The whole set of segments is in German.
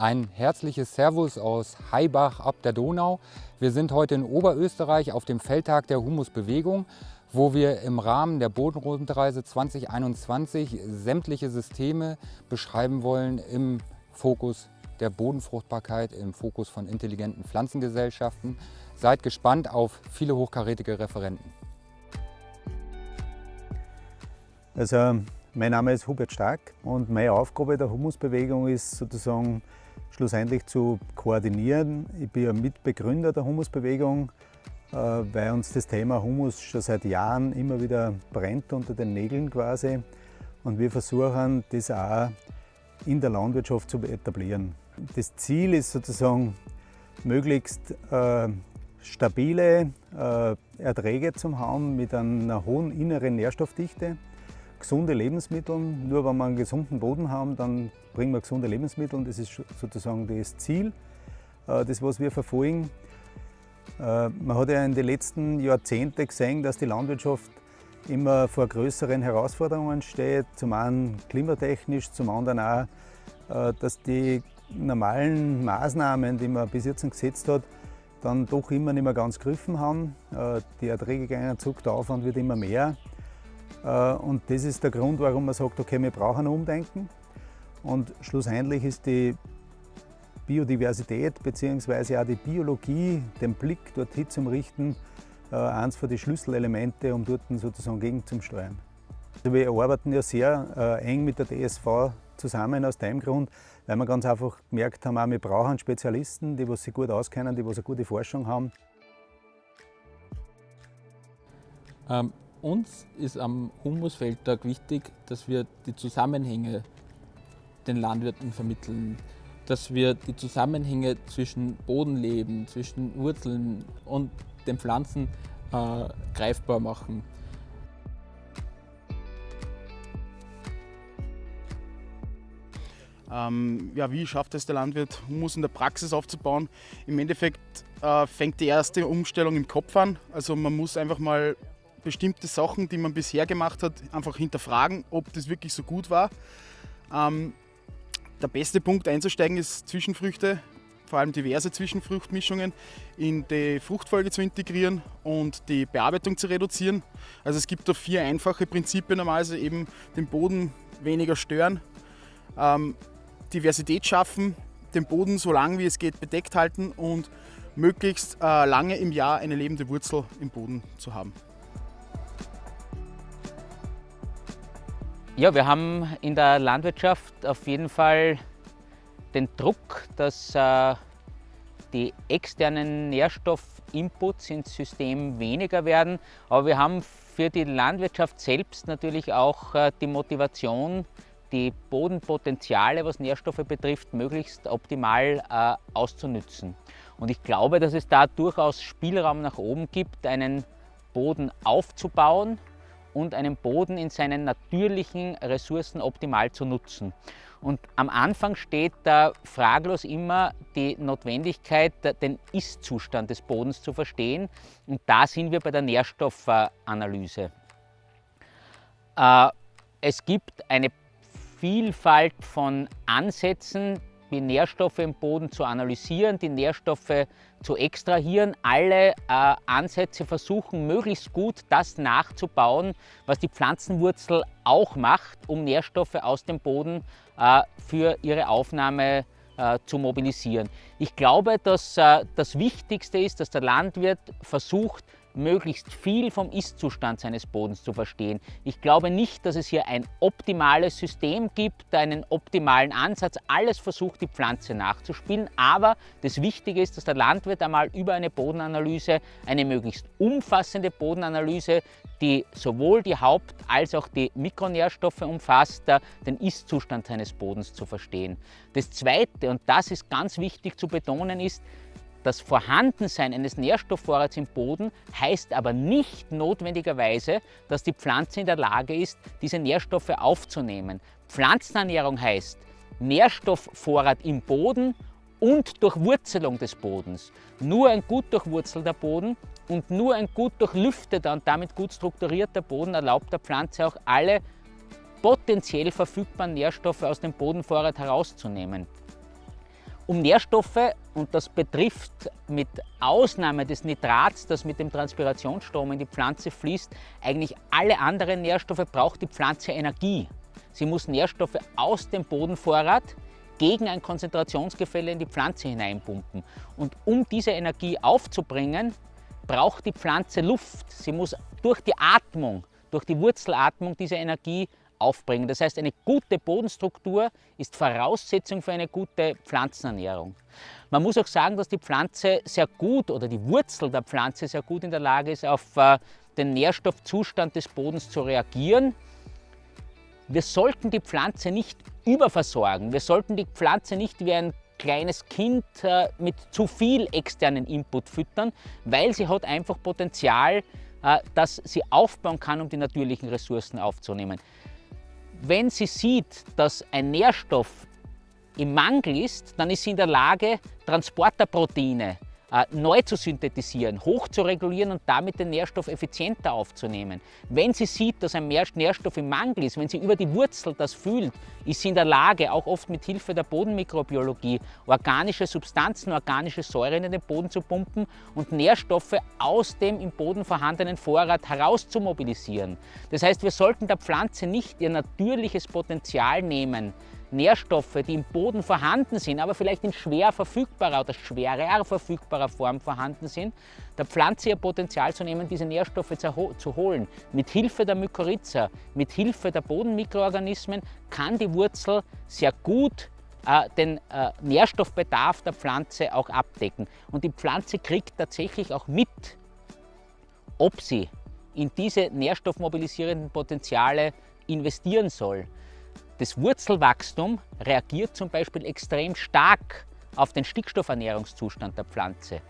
Ein herzliches Servus aus Haibach ab der Donau. Wir sind heute in Oberösterreich auf dem Feldtag der Humusbewegung, wo wir im Rahmen der Bodenrundreise 2021 sämtliche Systeme beschreiben wollen im Fokus der Bodenfruchtbarkeit, im Fokus von intelligenten Pflanzengesellschaften. Seid gespannt auf viele hochkarätige Referenten. Also, mein Name ist Hubert Stark und meine Aufgabe der Humusbewegung ist sozusagen schlussendlich zu koordinieren. Ich bin ein Mitbegründer der Humusbewegung, äh, weil uns das Thema Humus schon seit Jahren immer wieder brennt unter den Nägeln quasi. Und wir versuchen, das auch in der Landwirtschaft zu etablieren. Das Ziel ist sozusagen, möglichst äh, stabile äh, Erträge zu haben mit einer hohen inneren Nährstoffdichte gesunde Lebensmittel. Nur wenn wir einen gesunden Boden haben, dann bringen wir gesunde Lebensmittel. Das ist sozusagen das Ziel, äh, das was wir verfolgen. Äh, man hat ja in den letzten Jahrzehnten gesehen, dass die Landwirtschaft immer vor größeren Herausforderungen steht. Zum einen klimatechnisch, zum anderen auch, äh, dass die normalen Maßnahmen, die man bis jetzt gesetzt hat, dann doch immer nicht mehr ganz gegriffen haben. Die Erträge gehen zurück, der Aufwand wird immer mehr. Äh, und das ist der Grund, warum man sagt, okay, wir brauchen ein Umdenken. Und schlussendlich ist die Biodiversität bzw. auch die Biologie, den Blick dorthin zum Richten, äh, eines von den Schlüsselelemente, um dort sozusagen gegenzusteuern. Also wir arbeiten ja sehr äh, eng mit der DSV zusammen aus dem Grund, weil wir ganz einfach gemerkt haben, auch wir brauchen Spezialisten, die sich gut auskennen, die eine gute Forschung haben. Ähm, uns ist am Humusfeldtag wichtig, dass wir die Zusammenhänge den Landwirten vermitteln, dass wir die Zusammenhänge zwischen Bodenleben, zwischen Wurzeln und den Pflanzen äh, greifbar machen. Ähm, ja, wie schafft es der Landwirt, Humus in der Praxis aufzubauen? Im Endeffekt äh, fängt die erste Umstellung im Kopf an. Also man muss einfach mal bestimmte Sachen, die man bisher gemacht hat, einfach hinterfragen, ob das wirklich so gut war. Ähm, der beste Punkt einzusteigen ist Zwischenfrüchte, vor allem diverse Zwischenfruchtmischungen in die Fruchtfolge zu integrieren und die Bearbeitung zu reduzieren. Also es gibt da vier einfache Prinzipien normalerweise, eben den Boden weniger stören, ähm, Diversität schaffen, den Boden so lange wie es geht bedeckt halten und möglichst äh, lange im Jahr eine lebende Wurzel im Boden zu haben. Ja, wir haben in der Landwirtschaft auf jeden Fall den Druck, dass äh, die externen Nährstoffinputs ins System weniger werden. Aber wir haben für die Landwirtschaft selbst natürlich auch äh, die Motivation, die Bodenpotenziale, was Nährstoffe betrifft, möglichst optimal äh, auszunützen. Und ich glaube, dass es da durchaus Spielraum nach oben gibt, einen Boden aufzubauen und einen Boden in seinen natürlichen Ressourcen optimal zu nutzen. Und am Anfang steht da fraglos immer die Notwendigkeit, den Ist-Zustand des Bodens zu verstehen. Und da sind wir bei der Nährstoffanalyse. Äh, es gibt eine Vielfalt von Ansätzen, die Nährstoffe im Boden zu analysieren, die Nährstoffe zu extrahieren. Alle äh, Ansätze versuchen möglichst gut das nachzubauen, was die Pflanzenwurzel auch macht, um Nährstoffe aus dem Boden äh, für ihre Aufnahme äh, zu mobilisieren. Ich glaube, dass äh, das Wichtigste ist, dass der Landwirt versucht, möglichst viel vom Ist-Zustand seines Bodens zu verstehen. Ich glaube nicht, dass es hier ein optimales System gibt, einen optimalen Ansatz. Alles versucht die Pflanze nachzuspielen, aber das Wichtige ist, dass der Landwirt einmal über eine Bodenanalyse, eine möglichst umfassende Bodenanalyse, die sowohl die Haupt- als auch die Mikronährstoffe umfasst, den Ist-Zustand seines Bodens zu verstehen. Das Zweite, und das ist ganz wichtig zu betonen, ist, das Vorhandensein eines Nährstoffvorrats im Boden heißt aber nicht notwendigerweise, dass die Pflanze in der Lage ist, diese Nährstoffe aufzunehmen. Pflanzenernährung heißt Nährstoffvorrat im Boden und Durchwurzelung des Bodens. Nur ein gut durchwurzelter Boden und nur ein gut durchlüfteter und damit gut strukturierter Boden erlaubt der Pflanze auch alle potenziell verfügbaren Nährstoffe aus dem Bodenvorrat herauszunehmen. Um Nährstoffe, und das betrifft mit Ausnahme des Nitrats, das mit dem Transpirationsstrom in die Pflanze fließt, eigentlich alle anderen Nährstoffe braucht die Pflanze Energie. Sie muss Nährstoffe aus dem Bodenvorrat gegen ein Konzentrationsgefälle in die Pflanze hineinpumpen. Und um diese Energie aufzubringen, braucht die Pflanze Luft. Sie muss durch die Atmung, durch die Wurzelatmung diese Energie aufbringen. Das heißt, eine gute Bodenstruktur ist Voraussetzung für eine gute Pflanzenernährung. Man muss auch sagen, dass die Pflanze sehr gut oder die Wurzel der Pflanze sehr gut in der Lage ist, auf äh, den Nährstoffzustand des Bodens zu reagieren. Wir sollten die Pflanze nicht überversorgen. Wir sollten die Pflanze nicht wie ein kleines Kind äh, mit zu viel externen Input füttern, weil sie hat einfach Potenzial, äh, das sie aufbauen kann, um die natürlichen Ressourcen aufzunehmen. Wenn sie sieht, dass ein Nährstoff im Mangel ist, dann ist sie in der Lage, Transporterproteine neu zu synthetisieren, hoch zu regulieren und damit den Nährstoff effizienter aufzunehmen. Wenn sie sieht, dass ein Nährstoff im Mangel ist, wenn sie über die Wurzel das fühlt, ist sie in der Lage, auch oft mit Hilfe der Bodenmikrobiologie, organische Substanzen, organische Säuren in den Boden zu pumpen und Nährstoffe aus dem im Boden vorhandenen Vorrat herauszumobilisieren. Das heißt, wir sollten der Pflanze nicht ihr natürliches Potenzial nehmen, Nährstoffe, die im Boden vorhanden sind, aber vielleicht in schwer verfügbarer oder schwerer verfügbarer Form vorhanden sind, der Pflanze ihr Potenzial zu nehmen, diese Nährstoffe zu holen. Mit Hilfe der Mykorrhiza, mit Hilfe der Bodenmikroorganismen kann die Wurzel sehr gut äh, den äh, Nährstoffbedarf der Pflanze auch abdecken. Und die Pflanze kriegt tatsächlich auch mit, ob sie in diese nährstoffmobilisierenden Potenziale investieren soll. Das Wurzelwachstum reagiert zum Beispiel extrem stark auf den Stickstoffernährungszustand der Pflanze.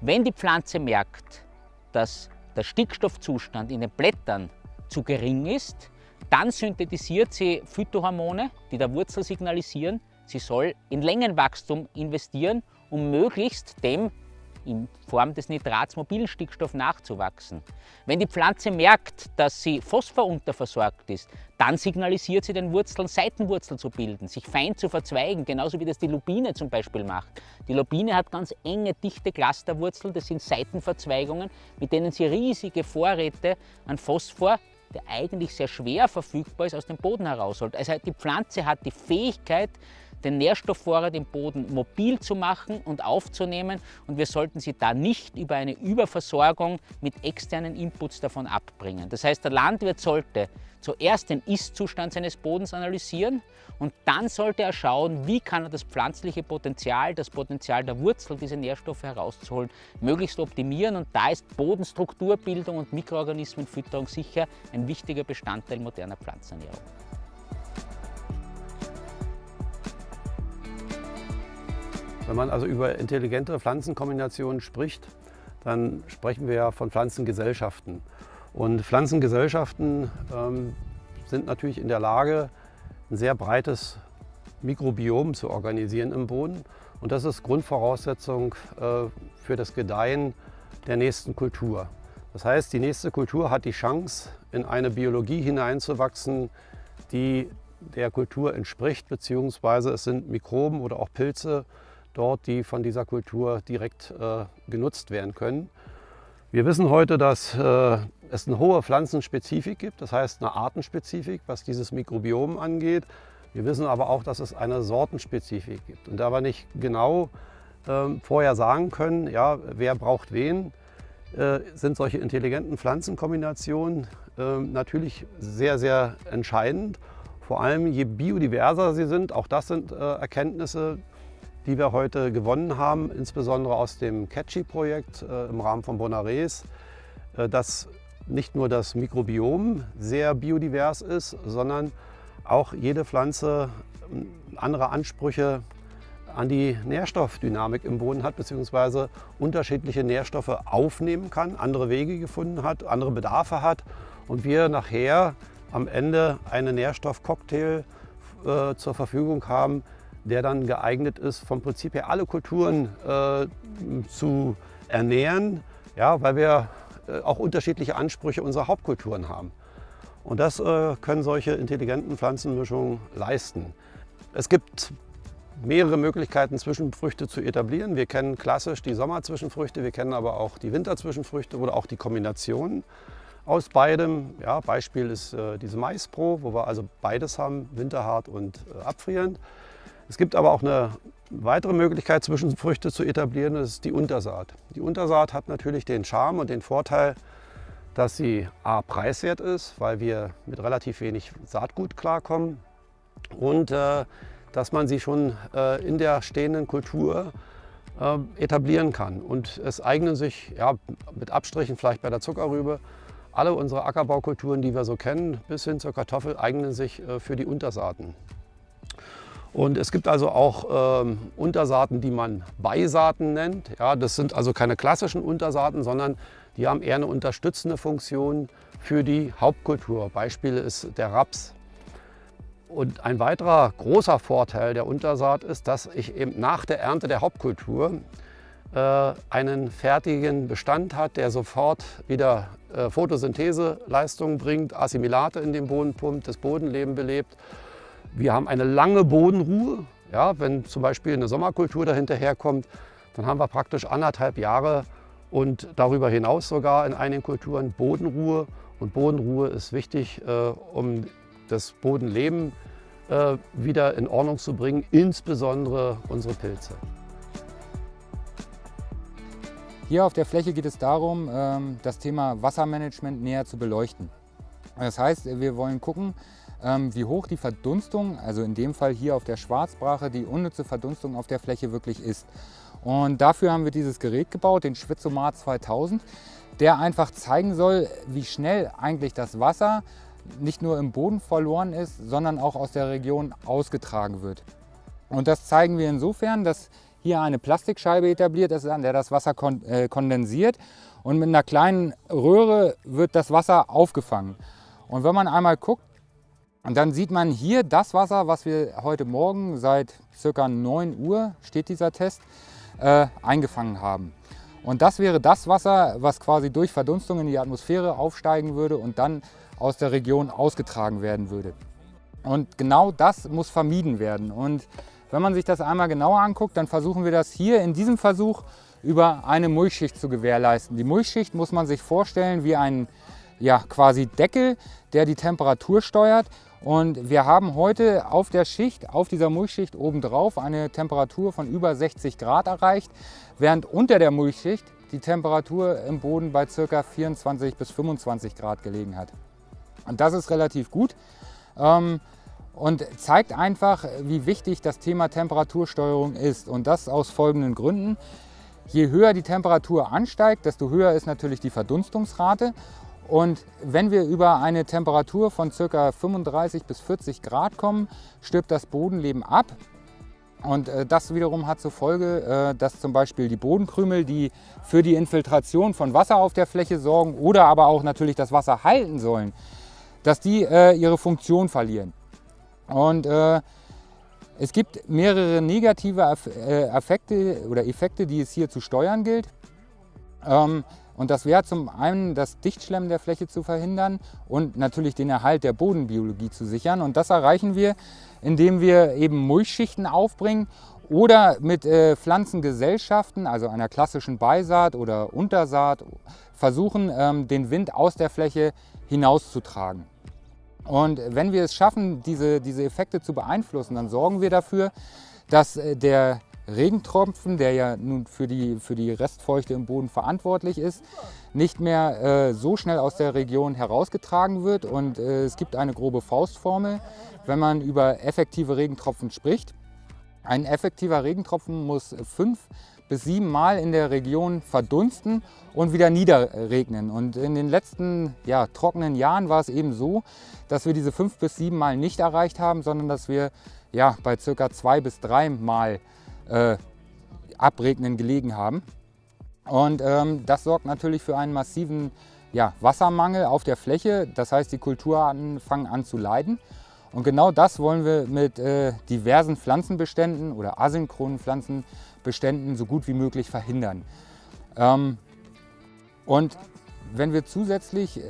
Wenn die Pflanze merkt, dass der Stickstoffzustand in den Blättern zu gering ist, dann synthetisiert sie Phytohormone, die der Wurzel signalisieren, sie soll in Längenwachstum investieren, um möglichst dem in Form des Nitrats mobilen Stickstoff nachzuwachsen. Wenn die Pflanze merkt, dass sie phosphorunterversorgt ist, dann signalisiert sie den Wurzeln, Seitenwurzeln zu bilden, sich fein zu verzweigen, genauso wie das die Lupine zum Beispiel macht. Die Lupine hat ganz enge, dichte Clusterwurzeln, das sind Seitenverzweigungen, mit denen sie riesige Vorräte an Phosphor der eigentlich sehr schwer verfügbar ist, aus dem Boden herausholt. Also die Pflanze hat die Fähigkeit, den Nährstoffvorrat im Boden mobil zu machen und aufzunehmen und wir sollten sie da nicht über eine Überversorgung mit externen Inputs davon abbringen. Das heißt, der Landwirt sollte zuerst den Ist-Zustand seines Bodens analysieren und dann sollte er schauen, wie kann er das pflanzliche Potenzial, das Potenzial der Wurzel, diese Nährstoffe herauszuholen, möglichst optimieren und da ist Bodenstrukturbildung und Mikroorganismenfütterung sicher ein wichtiger Bestandteil moderner Pflanzenernährung. Wenn man also über intelligente Pflanzenkombinationen spricht, dann sprechen wir ja von Pflanzengesellschaften. Und Pflanzengesellschaften ähm, sind natürlich in der Lage, ein sehr breites Mikrobiom zu organisieren im Boden. Und das ist Grundvoraussetzung äh, für das Gedeihen der nächsten Kultur. Das heißt, die nächste Kultur hat die Chance, in eine Biologie hineinzuwachsen, die der Kultur entspricht, beziehungsweise es sind Mikroben oder auch Pilze, dort, die von dieser Kultur direkt äh, genutzt werden können. Wir wissen heute, dass äh, es eine hohe Pflanzenspezifik gibt, das heißt eine Artenspezifik, was dieses Mikrobiom angeht. Wir wissen aber auch, dass es eine Sortenspezifik gibt. Und da wir nicht genau äh, vorher sagen können, ja, wer braucht wen, äh, sind solche intelligenten Pflanzenkombinationen äh, natürlich sehr, sehr entscheidend. Vor allem je biodiverser sie sind, auch das sind äh, Erkenntnisse, die wir heute gewonnen haben, insbesondere aus dem Catchy-Projekt äh, im Rahmen von Bonares, äh, dass nicht nur das Mikrobiom sehr biodivers ist, sondern auch jede Pflanze äh, andere Ansprüche an die Nährstoffdynamik im Boden hat, beziehungsweise unterschiedliche Nährstoffe aufnehmen kann, andere Wege gefunden hat, andere Bedarfe hat und wir nachher am Ende einen Nährstoffcocktail äh, zur Verfügung haben, der dann geeignet ist, vom Prinzip her alle Kulturen äh, zu ernähren, ja, weil wir äh, auch unterschiedliche Ansprüche unserer Hauptkulturen haben. Und das äh, können solche intelligenten Pflanzenmischungen leisten. Es gibt mehrere Möglichkeiten, Zwischenfrüchte zu etablieren. Wir kennen klassisch die Sommerzwischenfrüchte, wir kennen aber auch die Winterzwischenfrüchte oder auch die Kombinationen aus beidem. Ja, Beispiel ist äh, diese Maispro, wo wir also beides haben, winterhart und äh, abfrierend. Es gibt aber auch eine weitere Möglichkeit, Zwischenfrüchte zu etablieren, das ist die Untersaat. Die Untersaat hat natürlich den Charme und den Vorteil, dass sie a. preiswert ist, weil wir mit relativ wenig Saatgut klarkommen und äh, dass man sie schon äh, in der stehenden Kultur äh, etablieren kann. Und es eignen sich ja, mit Abstrichen vielleicht bei der Zuckerrübe alle unsere Ackerbaukulturen, die wir so kennen, bis hin zur Kartoffel, eignen sich äh, für die Untersaaten. Und es gibt also auch ähm, Untersaaten, die man Beisaaten nennt. Ja, das sind also keine klassischen Untersaaten, sondern die haben eher eine unterstützende Funktion für die Hauptkultur. Beispiel ist der Raps. Und ein weiterer großer Vorteil der Untersaat ist, dass ich eben nach der Ernte der Hauptkultur äh, einen fertigen Bestand hat, der sofort wieder äh, Photosyntheseleistungen bringt, Assimilate in den Boden pumpt, das Bodenleben belebt wir haben eine lange Bodenruhe. Ja, wenn zum Beispiel eine Sommerkultur dahinter herkommt, dann haben wir praktisch anderthalb Jahre und darüber hinaus sogar in einigen Kulturen Bodenruhe. Und Bodenruhe ist wichtig, äh, um das Bodenleben äh, wieder in Ordnung zu bringen, insbesondere unsere Pilze. Hier auf der Fläche geht es darum, ähm, das Thema Wassermanagement näher zu beleuchten. Das heißt, wir wollen gucken, wie hoch die Verdunstung, also in dem Fall hier auf der Schwarzbrache, die unnütze Verdunstung auf der Fläche wirklich ist. Und dafür haben wir dieses Gerät gebaut, den Schwitzomat 2000, der einfach zeigen soll, wie schnell eigentlich das Wasser nicht nur im Boden verloren ist, sondern auch aus der Region ausgetragen wird. Und das zeigen wir insofern, dass hier eine Plastikscheibe etabliert ist, an der das Wasser äh, kondensiert und mit einer kleinen Röhre wird das Wasser aufgefangen. Und wenn man einmal guckt, und dann sieht man hier das Wasser, was wir heute Morgen seit ca. 9 Uhr, steht dieser Test, äh, eingefangen haben. Und das wäre das Wasser, was quasi durch Verdunstung in die Atmosphäre aufsteigen würde und dann aus der Region ausgetragen werden würde. Und genau das muss vermieden werden. Und wenn man sich das einmal genauer anguckt, dann versuchen wir das hier in diesem Versuch über eine Mulchschicht zu gewährleisten. Die Mulchschicht muss man sich vorstellen wie ein ja, quasi Deckel, der die Temperatur steuert und wir haben heute auf der Schicht, auf dieser Mulchschicht obendrauf eine Temperatur von über 60 Grad erreicht, während unter der Mulchschicht die Temperatur im Boden bei ca. 24 bis 25 Grad gelegen hat. Und das ist relativ gut ähm, und zeigt einfach, wie wichtig das Thema Temperatursteuerung ist. Und das aus folgenden Gründen. Je höher die Temperatur ansteigt, desto höher ist natürlich die Verdunstungsrate. Und wenn wir über eine Temperatur von ca. 35 bis 40 Grad kommen, stirbt das Bodenleben ab. Und äh, das wiederum hat zur Folge, äh, dass zum Beispiel die Bodenkrümel, die für die Infiltration von Wasser auf der Fläche sorgen oder aber auch natürlich das Wasser halten sollen, dass die äh, ihre Funktion verlieren. Und es gibt mehrere negative Effekte oder Effekte, die es hier zu steuern gilt. Und das wäre zum einen das Dichtschlemmen der Fläche zu verhindern und natürlich den Erhalt der Bodenbiologie zu sichern. Und das erreichen wir, indem wir eben Mulchschichten aufbringen oder mit äh, Pflanzengesellschaften, also einer klassischen Beisaat oder Untersaat, versuchen, ähm, den Wind aus der Fläche hinauszutragen. Und wenn wir es schaffen, diese, diese Effekte zu beeinflussen, dann sorgen wir dafür, dass äh, der Regentropfen, der ja nun für die, für die Restfeuchte im Boden verantwortlich ist, nicht mehr äh, so schnell aus der Region herausgetragen wird. Und äh, es gibt eine grobe Faustformel, wenn man über effektive Regentropfen spricht. Ein effektiver Regentropfen muss fünf bis sieben Mal in der Region verdunsten und wieder niederregnen. Und in den letzten ja, trockenen Jahren war es eben so, dass wir diese fünf bis sieben Mal nicht erreicht haben, sondern dass wir ja, bei circa zwei bis drei Mal äh, Abregnen gelegen haben. Und ähm, das sorgt natürlich für einen massiven ja, Wassermangel auf der Fläche. Das heißt, die Kulturarten fangen an zu leiden. Und genau das wollen wir mit äh, diversen Pflanzenbeständen oder asynchronen Pflanzenbeständen so gut wie möglich verhindern. Ähm, und wenn wir zusätzlich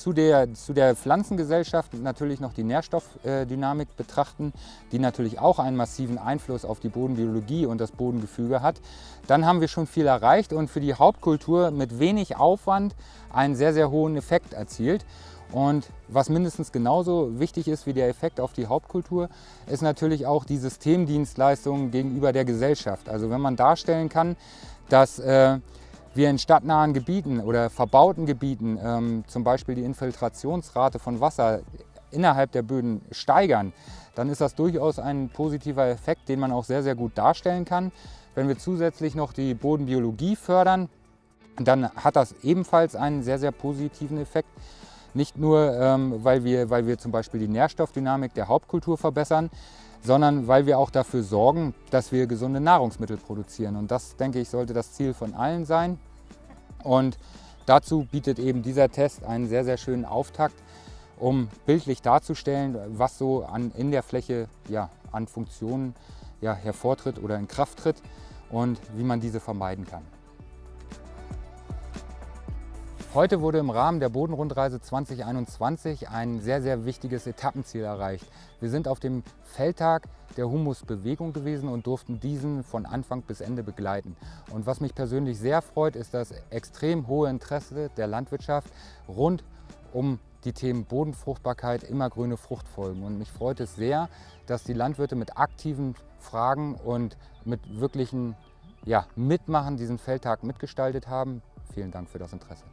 zu der, zu der Pflanzengesellschaft natürlich noch die Nährstoffdynamik betrachten, die natürlich auch einen massiven Einfluss auf die Bodenbiologie und das Bodengefüge hat, dann haben wir schon viel erreicht und für die Hauptkultur mit wenig Aufwand einen sehr, sehr hohen Effekt erzielt. Und was mindestens genauso wichtig ist wie der Effekt auf die Hauptkultur, ist natürlich auch die Systemdienstleistung gegenüber der Gesellschaft. Also wenn man darstellen kann, dass äh, wir in stadtnahen Gebieten oder verbauten Gebieten ähm, zum Beispiel die Infiltrationsrate von Wasser innerhalb der Böden steigern, dann ist das durchaus ein positiver Effekt, den man auch sehr, sehr gut darstellen kann. Wenn wir zusätzlich noch die Bodenbiologie fördern, dann hat das ebenfalls einen sehr, sehr positiven Effekt. Nicht nur, ähm, weil, wir, weil wir zum Beispiel die Nährstoffdynamik der Hauptkultur verbessern, sondern weil wir auch dafür sorgen, dass wir gesunde Nahrungsmittel produzieren. Und das, denke ich, sollte das Ziel von allen sein. Und dazu bietet eben dieser Test einen sehr, sehr schönen Auftakt, um bildlich darzustellen, was so an, in der Fläche ja, an Funktionen ja, hervortritt oder in Kraft tritt und wie man diese vermeiden kann. Heute wurde im Rahmen der Bodenrundreise 2021 ein sehr, sehr wichtiges Etappenziel erreicht. Wir sind auf dem Feldtag der Humusbewegung gewesen und durften diesen von Anfang bis Ende begleiten. Und was mich persönlich sehr freut, ist das extrem hohe Interesse der Landwirtschaft rund um die Themen Bodenfruchtbarkeit, immergrüne Fruchtfolgen. Und mich freut es sehr, dass die Landwirte mit aktiven Fragen und mit wirklichen ja, Mitmachen diesen Feldtag mitgestaltet haben. Vielen Dank für das Interesse.